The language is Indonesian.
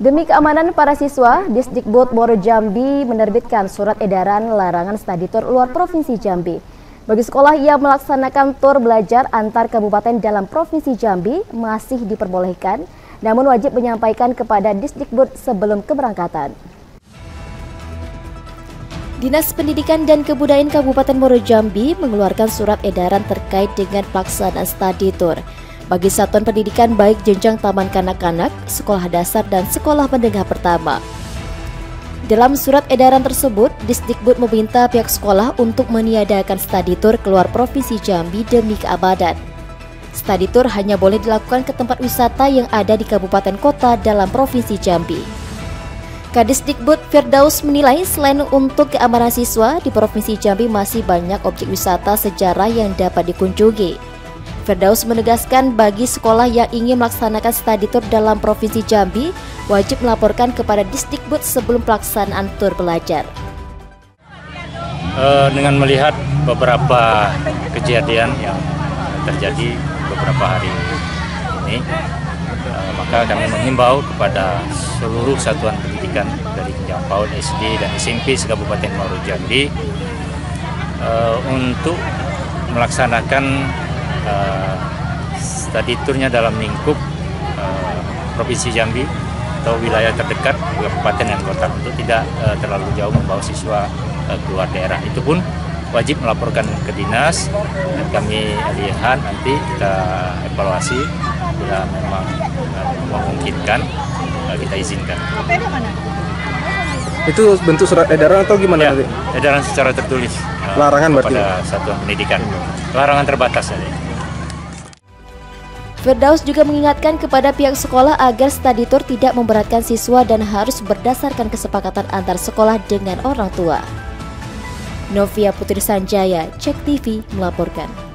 Demi keamanan para siswa, Disdikbud Boro Jambi menerbitkan surat edaran larangan studi tour luar Provinsi Jambi. Bagi sekolah yang melaksanakan tur belajar antar kabupaten dalam Provinsi Jambi masih diperbolehkan, namun wajib menyampaikan kepada Disdikbud sebelum keberangkatan. Dinas Pendidikan dan Kebudayaan Kabupaten Muaro Jambi mengeluarkan surat edaran terkait dengan pelaksanaan studi tour bagi satuan pendidikan baik jenjang taman kanak-kanak, sekolah dasar dan sekolah menengah pertama. Dalam surat edaran tersebut, Disdikbud meminta pihak sekolah untuk meniadakan study tour keluar Provinsi Jambi demi keamanan. Study tour hanya boleh dilakukan ke tempat wisata yang ada di kabupaten kota dalam Provinsi Jambi. Kadisdikbud Firdaus menilai selain untuk keamanan siswa, di Provinsi Jambi masih banyak objek wisata sejarah yang dapat dikunjungi. Firdaus menegaskan bagi sekolah yang ingin melaksanakan studi tour dalam Provinsi Jambi wajib melaporkan kepada Disdikbud sebelum pelaksanaan tur belajar. Uh, dengan melihat beberapa kejadian yang terjadi beberapa hari ini, uh, maka kami menghimbau kepada seluruh satuan pendidikan dari jenjang SD, dan SMP se-Kabupaten Muaro Jambi uh, untuk melaksanakan uh, study tournya dalam lingkup uh, Provinsi Jambi atau wilayah terdekat kabupaten dan kota untuk tidak uh, terlalu jauh membawa siswa uh, keluar daerah. Itu pun wajib melaporkan ke dinas dan kami lihat nanti kita evaluasi bila memang uh, memungkinkan uh, kita izinkan. Itu bentuk surat edaran atau gimana ya, nanti? Edaran secara tertulis. Larangan berarti? Pada satuan pendidikan. Larangan terbatas saja. Firdaus juga mengingatkan kepada pihak sekolah agar study tour tidak memberatkan siswa dan harus berdasarkan kesepakatan antar sekolah dengan orang tua. Novia Putri Sanjaya, Cek TV melaporkan.